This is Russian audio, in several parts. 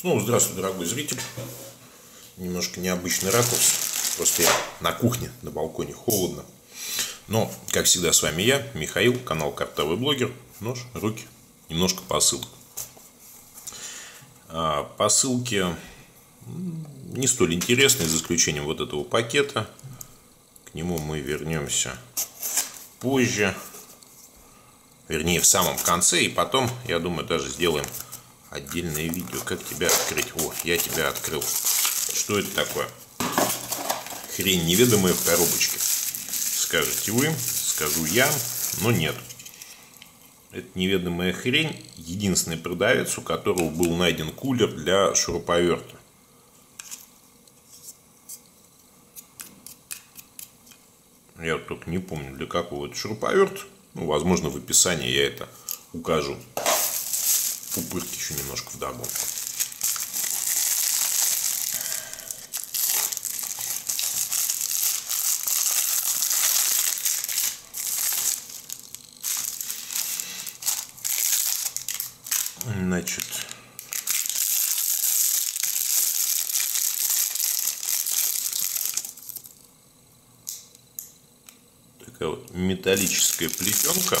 Снова здравствуй, дорогой зритель. Немножко необычный ракурс. Просто я на кухне, на балконе холодно. Но, как всегда, с вами я, Михаил, канал Картовый блогер. Нож, руки, немножко посылок. А, посылки не столь интересные, за исключением вот этого пакета. К нему мы вернемся позже. Вернее, в самом конце. И потом, я думаю, даже сделаем отдельное видео, как тебя открыть. О, я тебя открыл. Что это такое? Хрень неведомая в коробочке. Скажете вы, скажу я, но нет. Это неведомая хрень. Единственный продавец, у которого был найден кулер для шуруповерта. Я только не помню, для какого это шуруповерт. Ну, возможно, в описании я это укажу пупырки еще немножко вдогонку. Значит, такая вот металлическая плетенка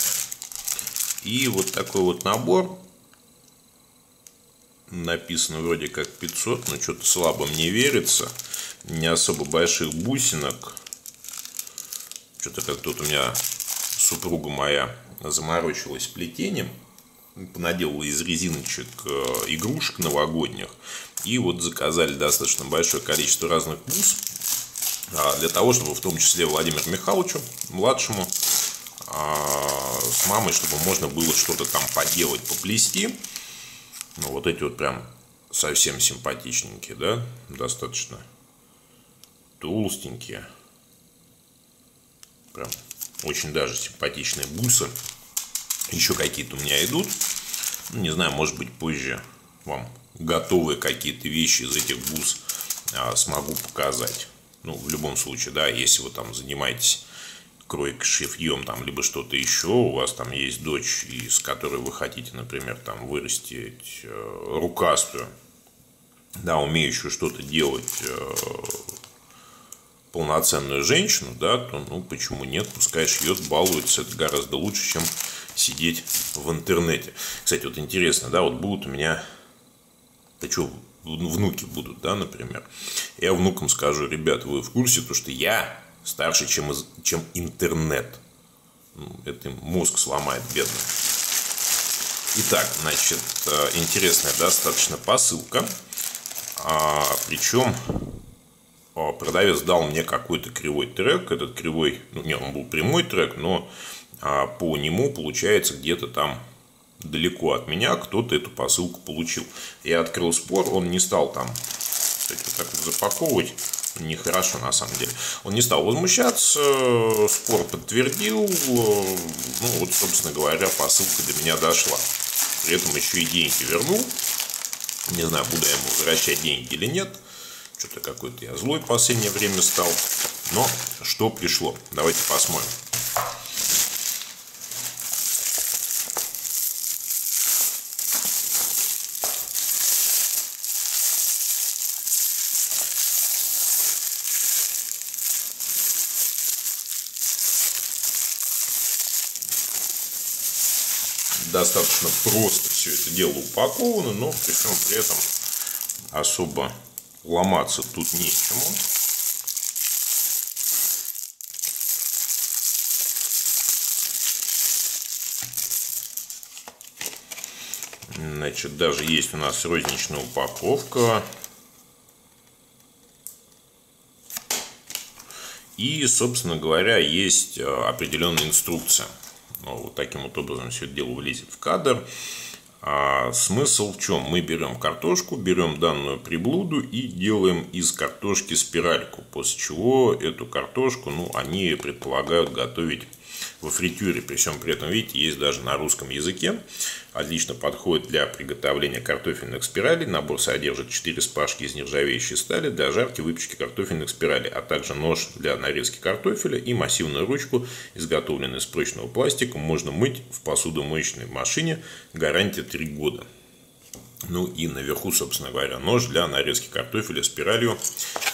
и вот такой вот набор написано вроде как 500, но что-то слабо мне верится. Не особо больших бусинок. Что-то как тут у меня супруга моя заморочилась плетением. Понаделала из резиночек э, игрушек новогодних. И вот заказали достаточно большое количество разных бус. А, для того, чтобы в том числе Владимиру Михайловичу, младшему, а, с мамой, чтобы можно было что-то там поделать, поплести. Ну, вот эти вот прям совсем симпатичненькие, да, достаточно толстенькие. Прям очень даже симпатичные бусы. Еще какие-то у меня идут. Ну, не знаю, может быть, позже вам готовые какие-то вещи из этих бус а, смогу показать. Ну, в любом случае, да, если вы там занимаетесь кройкой, шифьем, там, либо что-то еще, у вас там есть дочь, из которой вы хотите, например, там, вырастить э, рукастую, да, умеющую что-то делать, э, полноценную женщину, да, то, ну, почему нет, пускай шьет, балуется, это гораздо лучше, чем сидеть в интернете. Кстати, вот интересно, да, вот будут у меня, да что, внуки будут, да, например, я внукам скажу, ребят, вы в курсе, то, что я старше, чем, чем интернет. Ну, это им мозг сломает, бедно. Итак, значит, э, интересная достаточно посылка. А, причем а, продавец дал мне какой-то кривой трек. Этот кривой, ну не, он был прямой трек, но а, по нему получается где-то там далеко от меня кто-то эту посылку получил. Я открыл спор, он не стал там кстати, вот так вот запаковывать нехорошо на самом деле. Он не стал возмущаться, спор подтвердил, ну вот, собственно говоря, посылка до меня дошла. При этом еще и деньги вернул. Не знаю, буду я ему возвращать деньги или нет. Что-то какой-то я злой в последнее время стал. Но что пришло? Давайте посмотрим. Достаточно просто все это дело упаковано, но при всем при этом особо ломаться тут нечему. Значит, даже есть у нас розничная упаковка. И, собственно говоря, есть э, определенная инструкция. Ну, вот таким вот образом все дело влезет в кадр. А смысл в чем? Мы берем картошку, берем данную приблуду и делаем из картошки спиральку, после чего эту картошку, ну, они предполагают готовить во фритюре. При всем при этом, видите, есть даже на русском языке. Отлично подходит для приготовления картофельных спиралей. Набор содержит 4 спашки из нержавеющей стали для жарки выпечки картофельных спиралей, а также нож для нарезки картофеля и массивную ручку, изготовленную из прочного пластика. Можно мыть в посудомоечной машине. Гарантия 3 года. Ну и наверху, собственно говоря, нож для нарезки картофеля спиралью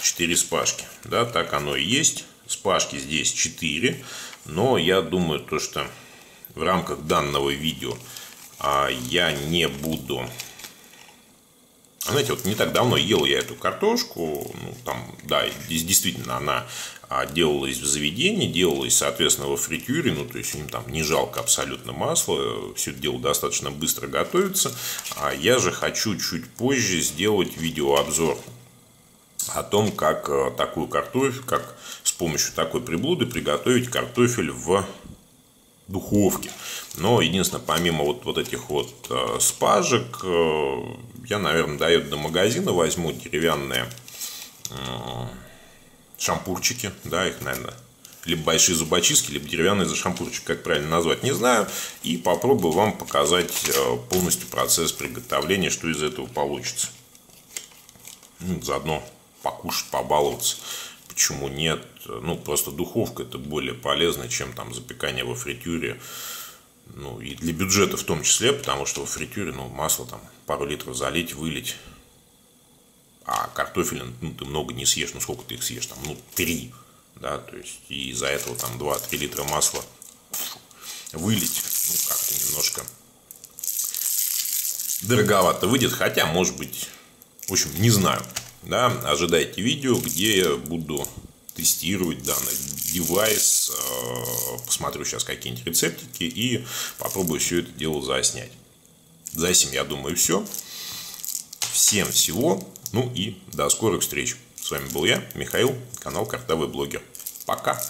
4 спашки. Да, так оно и есть. Спашки здесь 4. Но я думаю, то, что в рамках данного видео а, я не буду знаете, вот не так давно ел я эту картошку, ну, там, да, действительно она а, делалась в заведении, делалась, соответственно, во фритюре, ну, то есть им там не жалко абсолютно масла, все это дело достаточно быстро готовится. А я же хочу чуть позже сделать видеообзор о том, как э, такую картофель, как с помощью такой приблуды приготовить картофель в духовке. Но единственное, помимо вот, вот этих вот э, спажек, э, я, наверное, дойду до магазина, возьму деревянные шампурчики, да, их, наверное, либо большие зубочистки, либо деревянные зашампурчик, как правильно назвать, не знаю. И попробую вам показать полностью процесс приготовления, что из этого получится. Ну, заодно покушать, побаловаться. Почему нет? Ну, просто духовка это более полезно, чем там запекание во фритюре. Ну, и для бюджета в том числе, потому что во фритюре, ну, масло там пару литров залить, вылить. А картофеля, ну, ты много не съешь, ну, сколько ты их съешь, там, ну, три, да, то есть, и из-за этого там 2-3 литра масла вылить, ну, как-то немножко дороговато выйдет, хотя, может быть, в общем, не знаю, да, ожидайте видео, где я буду тестировать данный девайс, э, посмотрю сейчас какие-нибудь рецептики и попробую все это дело заснять. За этим, я думаю, все. Всем всего. Ну и до скорых встреч. С вами был я, Михаил, канал Картавый блогер. Пока.